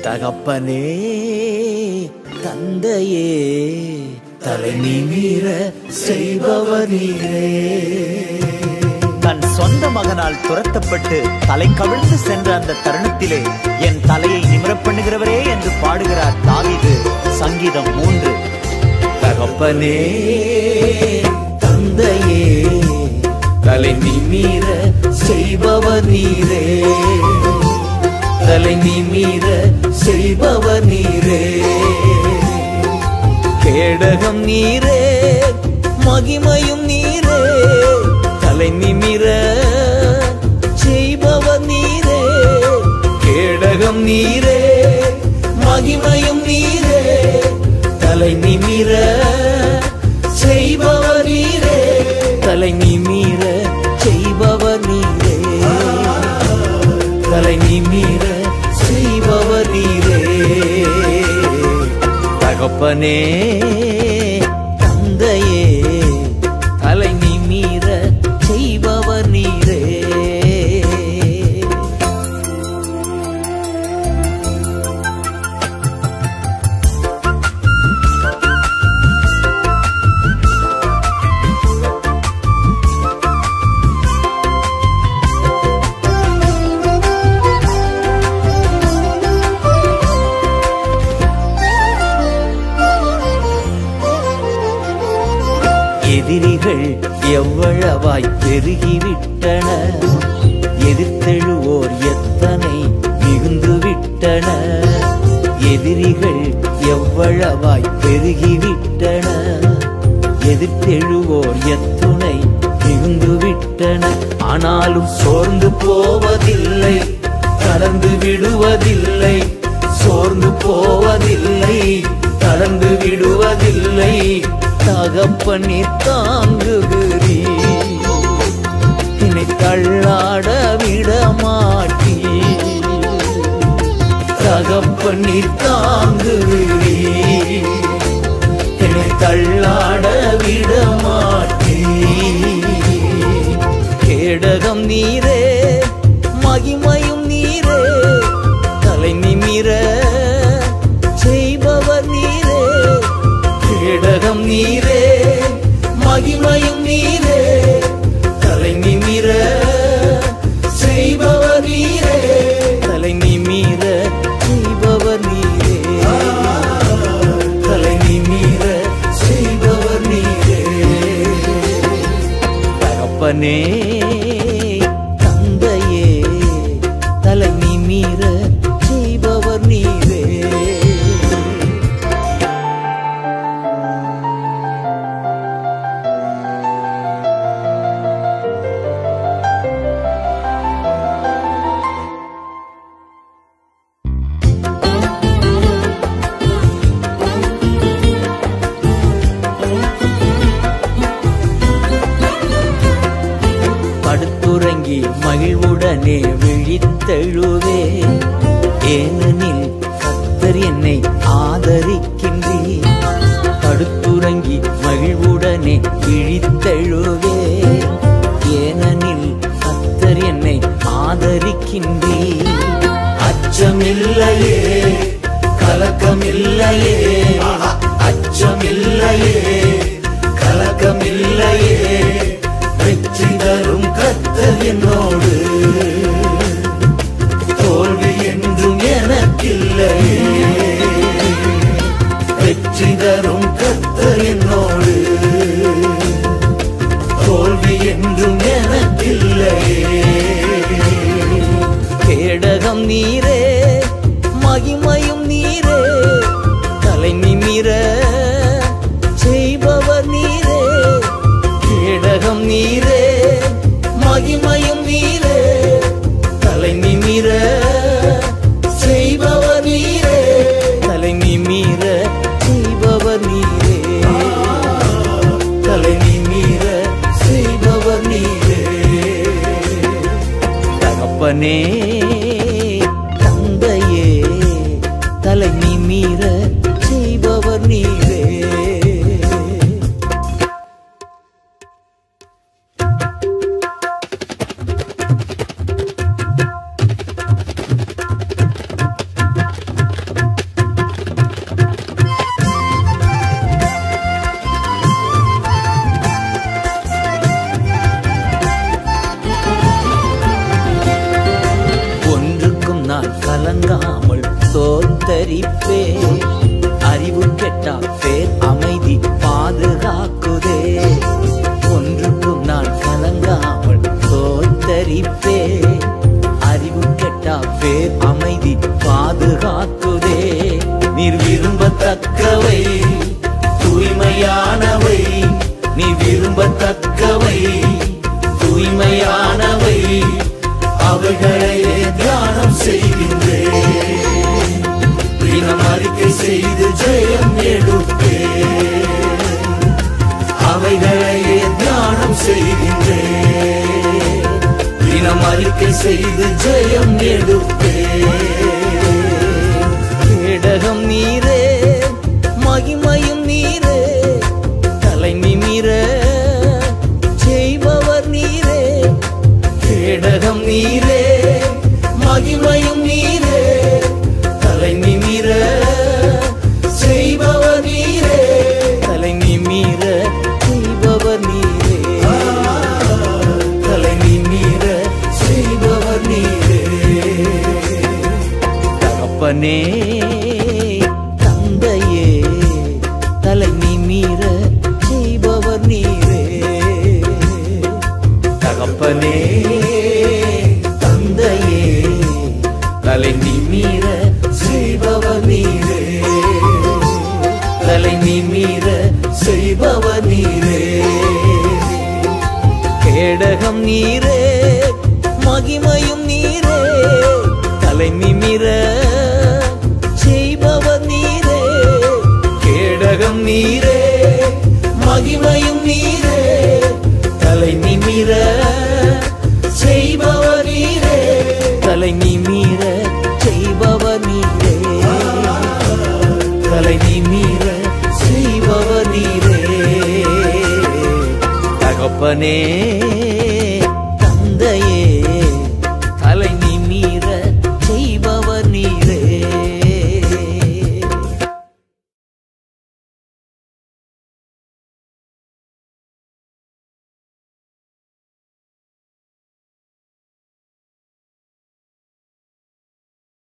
தகப்பனே தந்தையே தலை நிமிர செய்பவர் தன் சொந்த மகனால் துரத்தப்பட்டு தலை கவிழ்ந்து சென்ற அந்த தருணத்திலே என் தலையை நிமிரப் பண்ணுகிறவரே என்று பாடுகிறார் தாவிது சங்கீதம் மூன்று. தகப்பனே தந்தையே தலை நிமிர செய்பவர் நீரே தலை நிமிர செய்பவர் நீரே. கேடகம் நீரே மகிமையும் நீரே. தலை நிமிர செய்பவர் நீரே. கேடகம் நீரே மகிமையும் நீரே. தலை நிமிர செய்பவர் நீரே. தலை நிமிர செய்பவர் நீரே. தலை நிமிர செய்பவர் நீரே தகப்பனே எதிரிகள் எவ்வளவாய் பெருகிவிட்டன? எதிர்த்தெழுவோர் எத்தனை மிகுந்துவிட்டன? எதிரிகள் எவ்வளவாய் பெருகிவிட்டன? எதிர்த்தெழுவோர் எத்துணை மிகுந்துவிட்டன. ஆனாலும் சோர்ந்து போவதில்லை கடந்து விடுவதில்லை. சோர்ந்து போவதில்லை கடந்து விடுவதில்லை. தகப்பனி தாங்குகிறீ என்னை தள்ளாட விட மாட்டீ தகப்பனி தாங்குகிறீ என்னை தள்ளாட விட மாட்டீ கேடகம் நீரே மகிமையும் நீரே தலை நிமிர நீரே மகிமையும் நீரே தலை நிமிர செய்பவர் நீரே தலை நிமிர செய்பவர் நீரே. தலை நிமிர செய்பவர் நீரே. தகப்பனே படுத்துறங்கி மகிழ்வுடனே விழித்தழுவே. ஏனெனில் கத்தர் என்னை ஆதரிக்கின்றீர் படுத்துறங்கி மகிழ்வுடனே விழித்தழுவே. ஏனெனில் கத்தர் என்னை ஆதரிக்கின்றீர் அச்சமில்லையே கலக்கமில்லையே. அச்சமில்லையே கலக்கமில்லையே. கத்தர் தகப்பனே பாதுகாக்குதே ஒன்றுக்கும் நான் கலங்காமல் தோத்தரிப்பே. அறிவு கெட்டா பேர் அமைதி பாதுகாக்குதே. நீர் விரும்பத்தக்கவை. செய்து ஜெயம் எடுப்பே கேடகம் நீரே மகிமை பொன்னே தந்தையே தலை மீற செய்பவர் நீரே. தகப்பனே தந்தையே தலை மீற செய்பவர் நீரே. தலை மீற செய்பவர் நீரே. கேடகம் நீரே மகிமையும் நீரே. தலை நிமிர நீரே. கேடகம் நீரே மகிமையும் நீரே. தலை நிமிர செய்பவர் நீரே. தலை நிமிர செய்பவர் நீரே. தலை நிமிர செய்பவர் நீரே. தகப்பனே